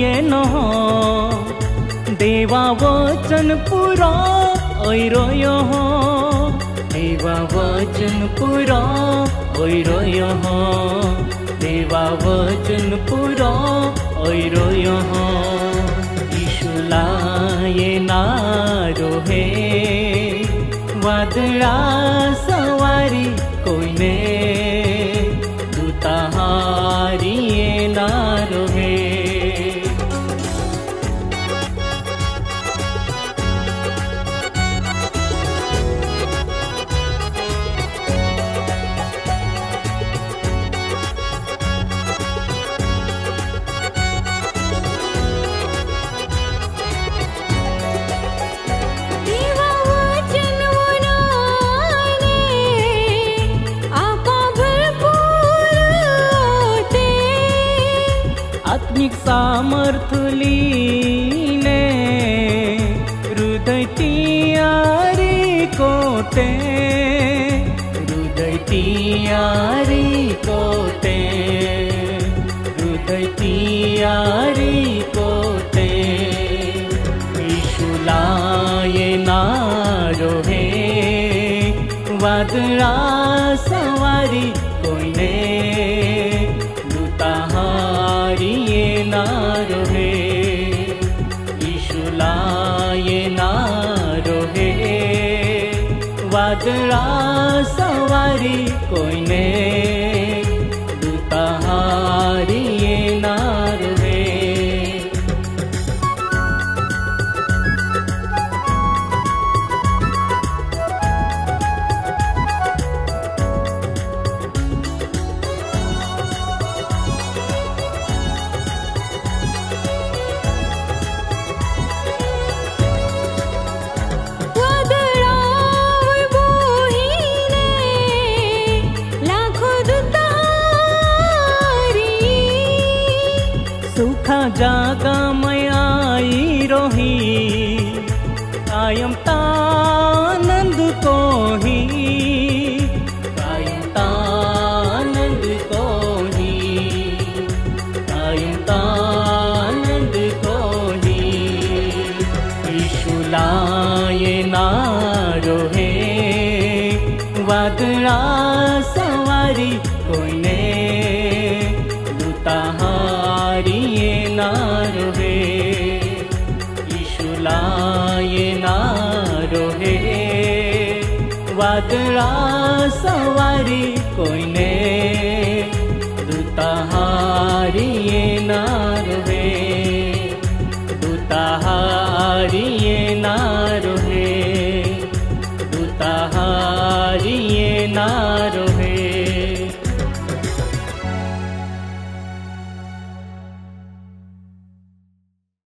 ये नह देवा वचन पुरा ओइरोयो हो। देवा वचन पुरा ओइरोयो हो। देवा वचन पुरा ओइरोयो हो। ईशुला ये ना रोहे वादळा सामर्थलीने तियारी कोते हृदय तियारी कोते तियारी कोते। ईशुलाये नारो हे वादळा सवारी कोईने वादळा सवारी कोईने जागा मयाई रोही कायम तानंद को ही कायम तानंद को ही कायम तानंद को ही ईशुलाये नारो हे वादळा सवारी कोईने दूताहारिये વાદળા સવારી કોઈને દૂતાહારીએ નારવે દૂતાહારીએ નારવે દૂતાહારીએ નારવે